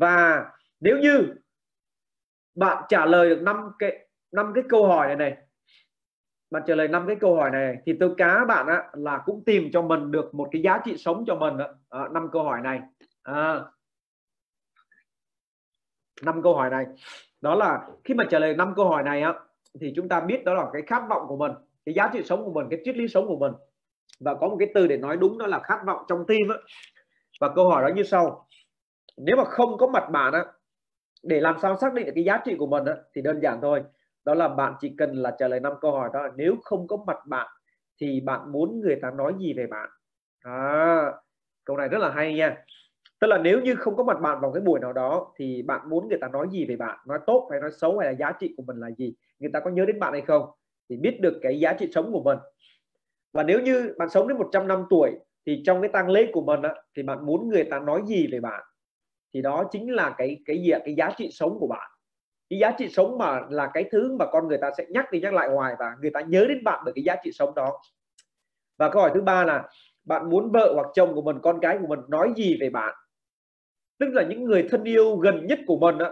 và nếu như bạn trả lời được năm cái năm cái câu hỏi này này bạn trả lời năm cái câu hỏi này thì tôi cá bạn á, là cũng tìm cho mình được một cái giá trị sống cho mình năm à, câu hỏi này. À, năm câu hỏi này. Đó là khi mà trả lời năm câu hỏi này á thì chúng ta biết đó là cái khát vọng của mình cái giá trị sống của mình cái triết lý sống của mình. Và có một cái từ để nói đúng đó là khát vọng trong tim á. Và câu hỏi đó như sau nếu mà không có mặt bạn á để làm sao xác định được cái giá trị của mình á, thì đơn giản thôi. Đó là bạn chỉ cần là trả lời năm câu hỏi đó là nếu không có mặt bạn thì bạn muốn người ta nói gì về bạn? À, câu này rất là hay nha. Tức là nếu như không có mặt bạn vào cái buổi nào đó thì bạn muốn người ta nói gì về bạn? Nói tốt hay nói xấu hay là giá trị của mình là gì? Người ta có nhớ đến bạn hay không? Thì biết được cái giá trị sống của mình. Và nếu như bạn sống đến 100 năm tuổi thì trong cái tang lễ của mình á, thì bạn muốn người ta nói gì về bạn? Thì đó chính là cái cái gì cái giá trị sống của bạn. Cái giá trị sống mà là cái thứ mà con người ta sẽ nhắc đi nhắc lại hoài và người ta nhớ đến bạn bởi cái giá trị sống đó. Và câu hỏi thứ ba là bạn muốn vợ hoặc chồng của mình con cái của mình nói gì về bạn? Tức là những người thân yêu gần nhất của mình á,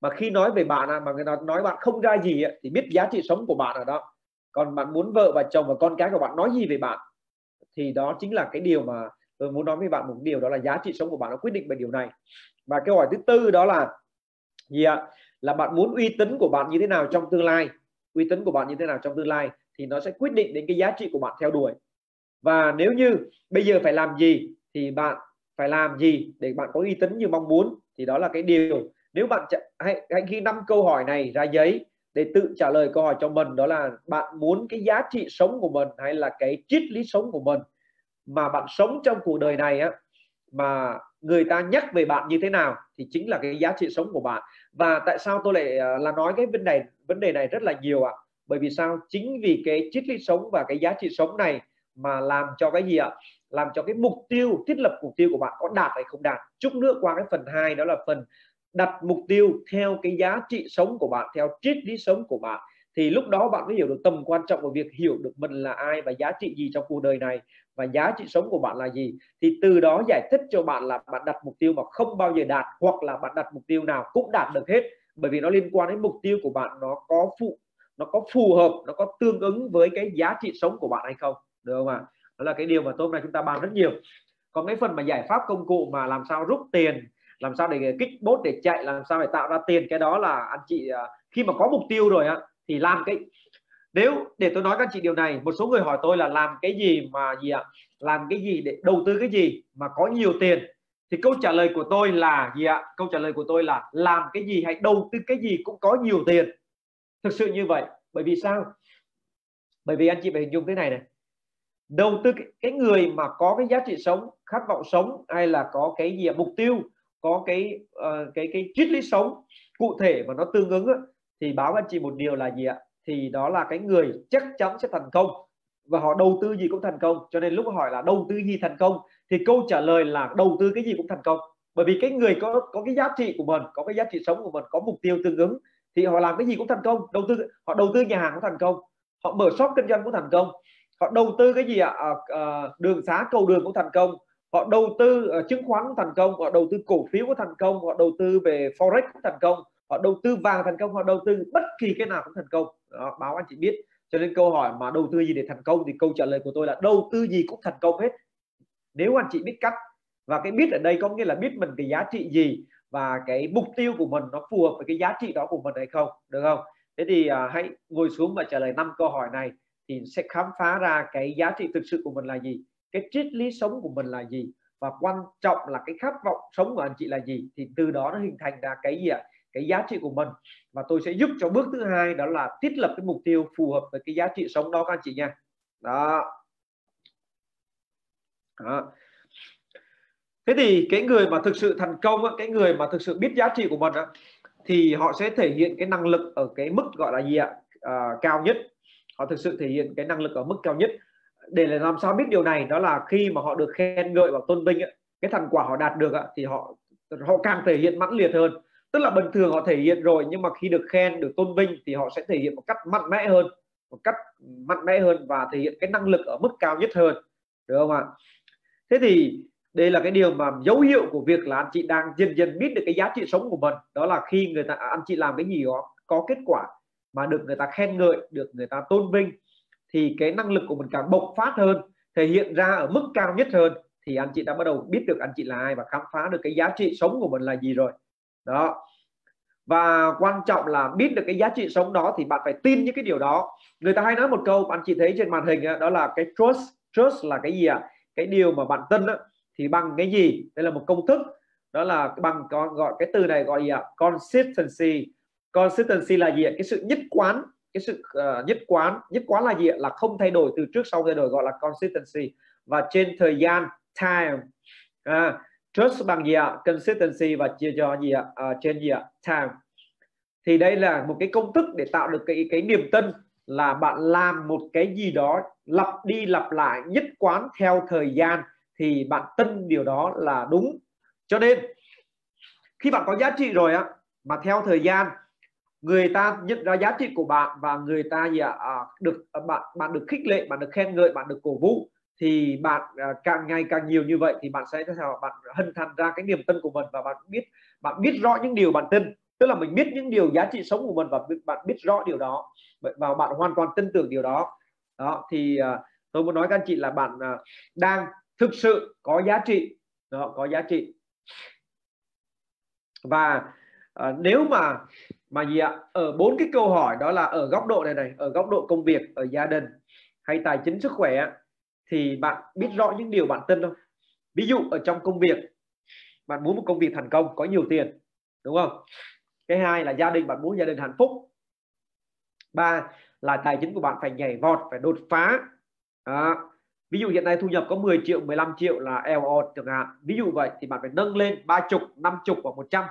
mà khi nói về bạn mà người ta nói bạn không ra gì thì biết giá trị sống của bạn ở đó. Còn bạn muốn vợ và chồng và con cái của bạn nói gì về bạn? Thì đó chính là cái điều mà tôi muốn nói với bạn một điều đó là giá trị sống của bạn nó quyết định bởi điều này. Và câu hỏi thứ tư đó là gì ạ? Là bạn muốn uy tín của bạn như thế nào trong tương lai? Uy tín của bạn như thế nào trong tương lai thì nó sẽ quyết định đến cái giá trị của bạn theo đuổi. Và nếu như bây giờ phải làm gì thì bạn phải làm gì để bạn có uy tín như mong muốn? Thì đó là cái điều. Nếu bạn hãy, hãy ghi năm câu hỏi này ra giấy để tự trả lời câu hỏi cho mình đó là bạn muốn cái giá trị sống của mình hay là cái triết lý sống của mình? Mà bạn sống trong cuộc đời này á, mà người ta nhắc về bạn như thế nào thì chính là cái giá trị sống của bạn. Và tại sao tôi lại ờ, là nói cái vấn đề vấn đề này rất là nhiều ạ? Bởi vì sao? Chính vì cái triết lý sống và cái giá trị sống này mà làm cho cái gì ạ? Làm cho cái mục tiêu, thiết lập mục tiêu của bạn có đạt hay không đạt. Chút nữa qua cái phần 2 đó là phần đặt mục tiêu theo cái giá trị sống của bạn, theo triết lý sống của bạn. Thì lúc đó bạn mới hiểu được tầm quan trọng của việc hiểu được mình là ai và giá trị gì trong cuộc đời này và giá trị sống của bạn là gì? Thì từ đó giải thích cho bạn là bạn đặt mục tiêu mà không bao giờ đạt hoặc là bạn đặt mục tiêu nào cũng đạt được hết. Bởi vì nó liên quan đến mục tiêu của bạn, nó có phụ, nó có phù hợp, nó có tương ứng với cái giá trị sống của bạn hay không. Được không ạ? Đó là cái điều mà hôm nay chúng ta bàn rất nhiều. Còn cái phần mà giải pháp công cụ mà làm sao rút tiền, làm sao để kích bốt để chạy, làm sao để tạo ra tiền, cái đó là anh chị à, khi mà có mục tiêu rồi á, thì làm cái nếu để tôi nói các anh chị điều này một số người hỏi tôi là làm cái gì mà gì ạ? Làm cái gì để đầu tư cái gì mà có nhiều tiền? Thì câu trả lời của tôi là gì ạ? Câu trả lời của tôi là làm cái gì hay đầu tư cái gì cũng có nhiều tiền. Thực sự như vậy. Bởi vì sao? Bởi vì anh chị phải hình dung thế này này. Đầu tư cái, cái người mà có cái giá trị sống khát vọng sống hay là có cái gì mục tiêu có cái uh, cái cái triết lý sống cụ thể và nó tương ứng thì báo anh chị một điều là gì ạ? Thì đó là cái người chắc chắn sẽ thành công và họ đầu tư gì cũng thành công. Cho nên lúc hỏi là đầu tư gì thành công thì câu trả lời là đầu tư cái gì cũng thành công. Bởi vì cái người có có cái giá trị của mình có cái giá trị sống của mình có mục tiêu tương ứng thì họ làm cái gì cũng thành công. Đầu tư họ đầu tư nhà hàng cũng thành công họ mở shop kinh doanh cũng thành công họ đầu tư cái gì ạ? À, à, đường xá cầu đường cũng thành công họ đầu tư uh, chứng khoán cũng thành công họ đầu tư cổ phiếu cũng thành công họ đầu tư về forex cũng thành công họ đầu tư vàng thành công họ đầu tư bất kỳ cái nào cũng thành công. Đó, báo anh chị biết. Cho nên câu hỏi mà đầu tư gì để thành công thì câu trả lời của tôi là đầu tư gì cũng thành công hết. Nếu anh chị biết cách và cái biết ở đây có nghĩa là biết mình cái giá trị gì và cái mục tiêu của mình nó phù hợp với cái giá trị đó của mình hay không được không? Thế thì à, hãy ngồi xuống và trả lời năm câu hỏi này thì sẽ khám phá ra cái giá trị thực sự của mình là gì cái triết lý sống của mình là gì và quan trọng là cái khát vọng sống của anh chị là gì. Thì từ đó nó hình thành ra cái gì ạ? Cái giá trị của mình. Và tôi sẽ giúp cho bước thứ hai đó là thiết lập cái mục tiêu phù hợp với cái giá trị sống đó các anh chị nha. Đó, đó. thế thì cái người mà thực sự thành công cái người mà thực sự biết giá trị của mình thì họ sẽ thể hiện cái năng lực ở cái mức gọi là gì ạ? À, cao nhất. Họ thực sự thể hiện cái năng lực ở mức cao nhất. Để làm sao biết điều này? Đó là khi mà họ được khen ngợi và tôn vinh cái thành quả họ đạt được thì họ họ càng thể hiện mãn liệt hơn tức là bình thường họ thể hiện rồi, nhưng mà khi được khen, được tôn vinh thì họ sẽ thể hiện một cách mạnh mẽ hơn, một cách mạnh mẽ hơn và thể hiện cái năng lực ở mức cao nhất hơn, được không ạ? Thế thì đây là cái điều mà dấu hiệu của việc là anh chị đang dần dần biết được cái giá trị sống của mình. Đó là khi người ta, anh chị làm cái gì đó có kết quả mà được người ta khen ngợi, được người ta tôn vinh, thì cái năng lực của mình càng bộc phát hơn, thể hiện ra ở mức cao nhất hơn, thì anh chị đã bắt đầu biết được anh chị là ai và khám phá được cái giá trị sống của mình là gì rồi đó. Và quan trọng là biết được cái giá trị sống đó thì bạn phải tin những cái điều đó. Người ta hay nói một câu bạn chị thấy trên màn hình đó là cái trust trust là cái gì ạ? À? cái điều mà bạn tin á thì bằng cái gì? Đây là một công thức. Đó là bằng có gọi cái từ này gọi gì ạ? À? consistency. Consistency là gì ạ? Cái sự nhất quán cái sự uh, nhất quán. Nhất quán là gì ạ? Là không thay đổi từ trước sau thay đổi gọi là consistency. Và trên thời gian time. À, trust bằng gì ạ? Consistency và chia cho gì ạ? À, trên gì ạ? Time. Thì đây là một cái công thức để tạo được cái cái niềm tin là bạn làm một cái gì đó lặp đi lặp lại nhất quán theo thời gian thì bạn tin điều đó là đúng. Cho nên khi bạn có giá trị rồi á mà theo thời gian người ta nhận ra giá trị của bạn và người ta gì ạ? À, được bạn bạn được khích lệ bạn được khen ngợi bạn được cổ vũ thì bạn à, càng ngày càng nhiều như vậy thì bạn sẽ sao bạn hình thành ra cái niềm tin của mình và bạn biết bạn biết rõ những điều bạn tin. Tức là mình biết những điều giá trị sống của mình và bạn biết rõ điều đó. Và bạn hoàn toàn tin tưởng điều đó. Đó thì à, tôi muốn nói các anh chị là bạn à, đang thực sự có giá trị. Đó có giá trị. Và à, nếu mà mà gì ạ? Ở bốn cái câu hỏi đó là ở góc độ này này ở góc độ công việc ở gia đình hay tài chính sức khỏe thì bạn biết rõ những điều bạn tin không ví dụ ở trong công việc, bạn muốn một công việc thành công, có nhiều tiền, đúng không? Cái hai là gia đình, bạn muốn gia đình hạnh phúc. Ba là tài chính của bạn phải nhảy vọt, phải đột phá. Đó. ví dụ hiện nay thu nhập có 10 triệu 15 triệu là eo chẳng hạn. Ví dụ vậy thì bạn phải nâng lên ba chục, năm chục và 100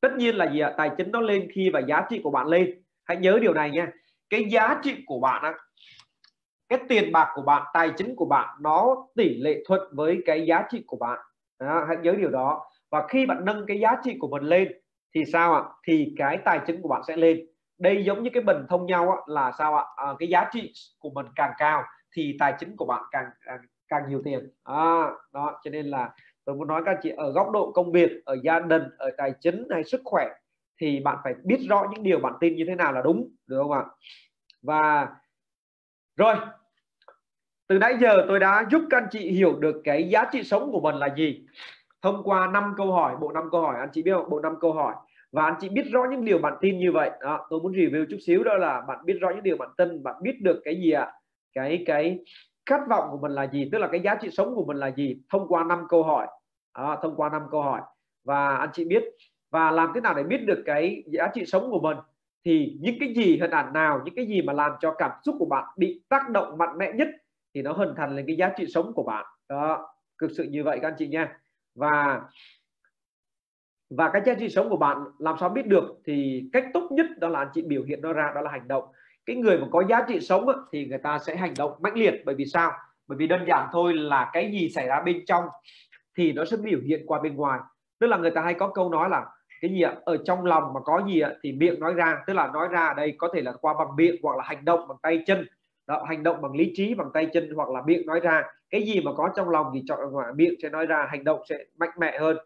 tất nhiên là gì ạ? Tài chính nó lên khi và giá trị của bạn lên. Hãy nhớ điều này nha. Cái giá trị của bạn á cái tiền bạc của bạn tài chính của bạn nó tỷ lệ thuận với cái giá trị của bạn. Đó, hãy nhớ điều đó. Và khi bạn nâng cái giá trị của mình lên thì sao ạ? Thì cái tài chính của bạn sẽ lên. Đây giống như cái bình thông nhau á, là sao ạ? À, cái giá trị của mình càng cao thì tài chính của bạn càng càng, càng nhiều tiền. À, đó cho nên là tôi muốn nói các chị ở góc độ công việc ở gia đình ở tài chính hay sức khỏe thì bạn phải biết rõ những điều bạn tin như thế nào là đúng được không ạ? Và rồi từ nãy giờ tôi đã giúp các anh chị hiểu được cái giá trị sống của mình là gì. Thông qua năm câu hỏi bộ năm câu hỏi anh chị biết không? Bộ năm câu hỏi. Và anh chị biết rõ những điều bạn tin như vậy. Đó, tôi muốn review chút xíu đó là bạn biết rõ những điều bạn tin bạn biết được cái gì ạ? À? cái cái khát vọng của mình là gì? Tức là cái giá trị sống của mình là gì? Thông qua năm câu hỏi. Đó, thông qua năm câu hỏi. Và anh chị biết và làm thế nào để biết được cái giá trị sống của mình? Thì những cái gì hình ảnh nào những cái gì mà làm cho cảm xúc của bạn bị tác động mạnh mẽ nhất thì nó hình thành lên cái giá trị sống của bạn. Đó cực sự như vậy các anh chị nha. Và và cái giá trị sống của bạn làm sao biết được thì cách tốt nhất đó là anh chị biểu hiện nó ra, đó là hành động. Cái người mà có giá trị sống thì người ta sẽ hành động mãnh liệt. Bởi vì sao? Bởi vì đơn giản thôi là cái gì xảy ra bên trong thì nó sẽ biểu hiện qua bên ngoài. Tức là người ta hay có câu nói là cái gì ạ? Ở trong lòng mà có gì ạ? Thì miệng nói ra. Tức là nói ra ở đây có thể là qua bằng miệng hoặc là hành động bằng tay chân đó, hành động bằng lý trí bằng tay chân hoặc là miệng nói ra. Cái gì mà có trong lòng thì chọn ngoài miệng sẽ nói ra hành động sẽ mạnh mẽ hơn.